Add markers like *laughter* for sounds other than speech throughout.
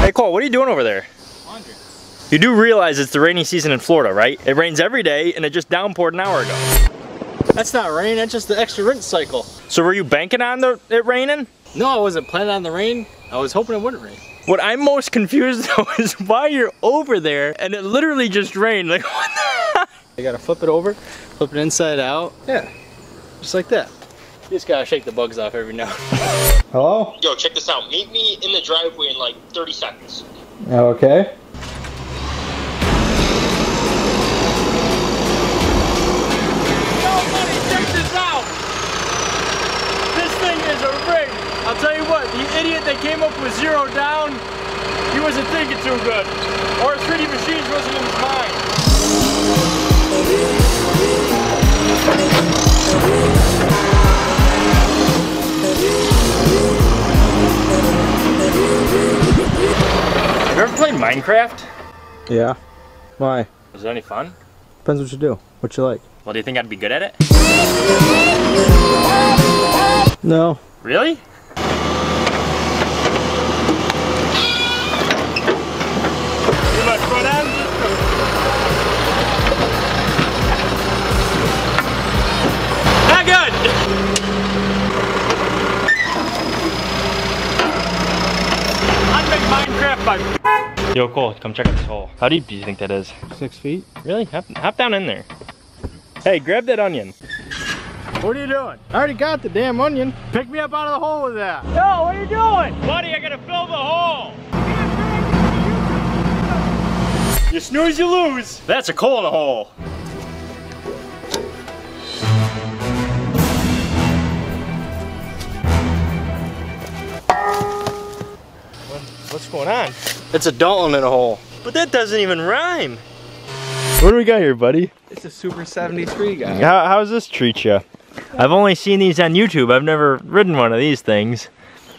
Hey Cole, what are you doing over there? Laundry. You do realize it's the rainy season in Florida, right? It rains every day and it just downpoured an hour ago. That's not rain, that's just the extra rinse cycle. So were you banking on the, it raining? No, I wasn't planning on the rain. I was hoping it wouldn't rain. What I'm most confused *laughs* though is why you're over there and it literally just rained. Like *laughs* what the You gotta flip it over, flip it inside out. Yeah, just like that. You just gotta shake the bugs off every now. Hello? Yo, check this out. Meet me in the driveway in like 30 seconds. Okay. Nobody check this out! This thing is a rig. I'll tell you what, the idiot that came up with zero down, he wasn't thinking too good. Or 3D Machines wasn't in his mind. Minecraft? Yeah. Why? Was it any fun? Depends what you do. What you like. Well, do you think I'd be good at it? No. Really? Yo, Cole, come check out this hole. How deep do you think that is? Six feet? Really? Hop, hop down in there. Hey, grab that onion. What are you doing? I already got the damn onion. Pick me up out of the hole with that. Yo, what are you doing? Buddy, I gotta fill the hole. You snooze, you lose. That's a Cole in a hole. What's going on? It's a Dalton in a hole. But that doesn't even rhyme. What do we got here, buddy? It's a Super 73 guy. How, how's this treat you? I've only seen these on YouTube. I've never ridden one of these things.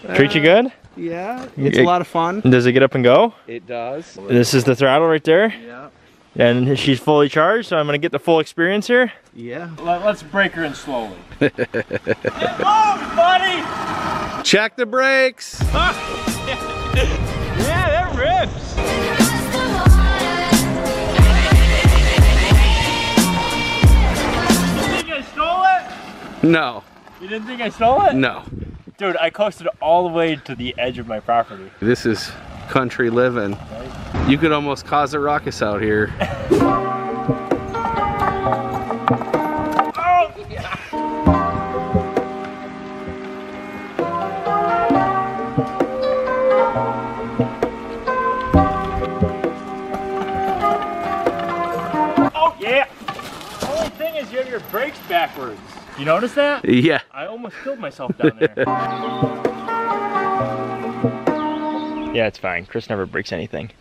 Uh, treat you good? Yeah. It's Yeah. a lot of fun. Does it get up and go? It does. This is the throttle right there. Yeah. And she's fully charged, so I'm gonna get the full experience here. Yeah. Let, us break her in slowly. *laughs* Get moved, buddy! Check the brakes. *laughs* No. You didn't think I stole it? No. Dude, I coasted all the way to the edge of my property. This is country living. You could almost cause a ruckus out here. *laughs* Oh, yeah! The only thing is you have your brakes backwards. You notice that? Yeah. I almost killed myself down there. *laughs* yeah, it's fine. Chris never breaks anything.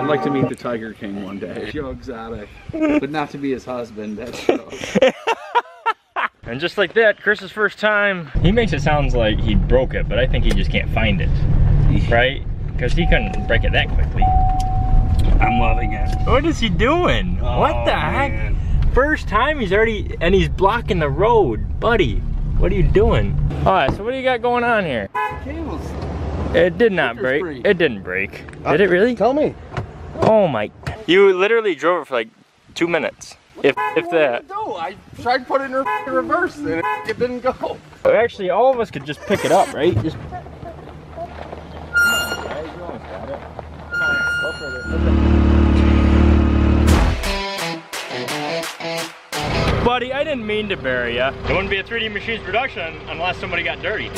I'd like to meet the Tiger King one day. *laughs* Joe Exotic. but not to be his husband, that's *laughs* Joe. And just like that, Chris's first time, he makes it sound like he broke it, but I think he just can't find it, right? Because he couldn't break it that quickly. I'm loving it. What is he doing? what Oh, the man. heck? First time he's already, and he's blocking the road. Buddy, what are you doing? All right, so what do you got going on here? Cables. It did not Breaker's break. It didn't break. Uh, did it really? Tell me. Oh my. You literally drove it for like two minutes. If, if that. No, I tried putting it in reverse and it, it didn't go. Actually, all of us could just pick it up, right? Just Buddy, I didn't mean to bury you. It wouldn't be a 3D Machines production unless somebody got dirty.